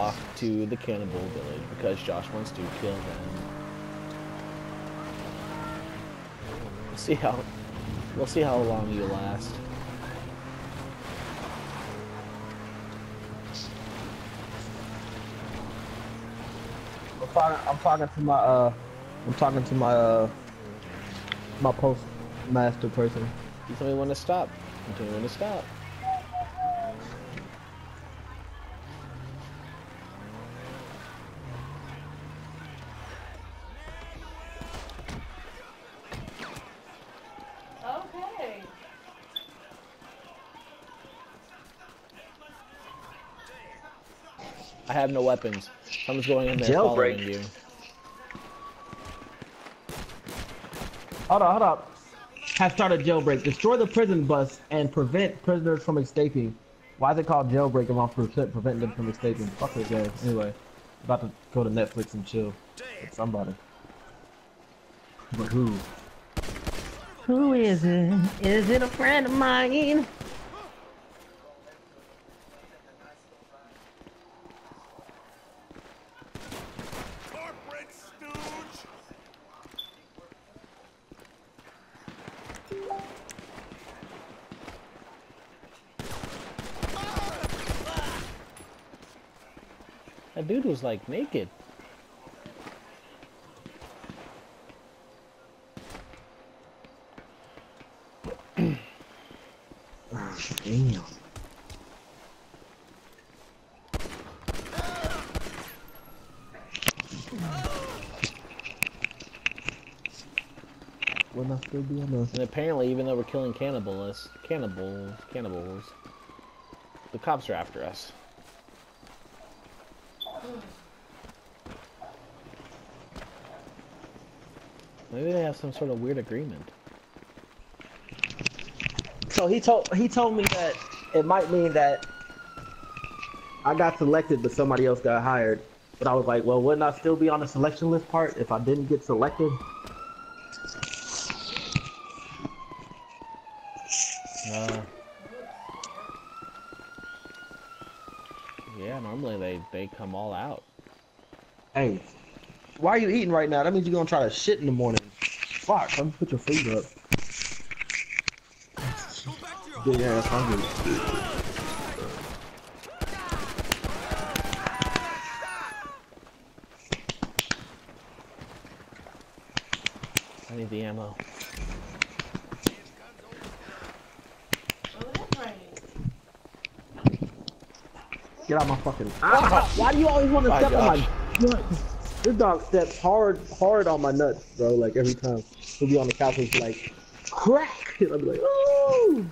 off to the cannibal village because Josh wants to kill them. We'll see how we'll see how long you last. I'm talking, I'm talking to my uh, I'm talking to my uh, my postmaster person. You tell me when to stop. You tell me when to stop. I have no weapons. Someone's going in there Jailbreak. following you. Hold on, hold on. Has started jailbreak. Destroy the prison bus and prevent prisoners from escaping. Why is it called jailbreak if I'm pre- preventing them from escaping? Fuck this game. Anyway, about to go to Netflix and chill with somebody. But who? Who is it? Is it a friend of mine? That dude was like naked. Damn. I still be on And apparently, even though we're killing cannibals, cannibals, cannibals, the cops are after us. Maybe they have some sort of weird agreement. So he told he told me that it might mean that I got selected, but somebody else got hired. But I was like, well, wouldn't I still be on the selection list part if I didn't get selected? Uh, yeah, normally they, they come all out. Hey, why are you eating right now? That means you're gonna try to shit in the morning. Fuck, let me put your food up. Big ass hungry. I need the ammo. Get out of my fucking. Ah, why do you always want to step on my gosh. nuts? This dog steps hard, hard on my nuts, bro. Like every time he'll be on the couch, he's like, crack. And I'll be like, oh.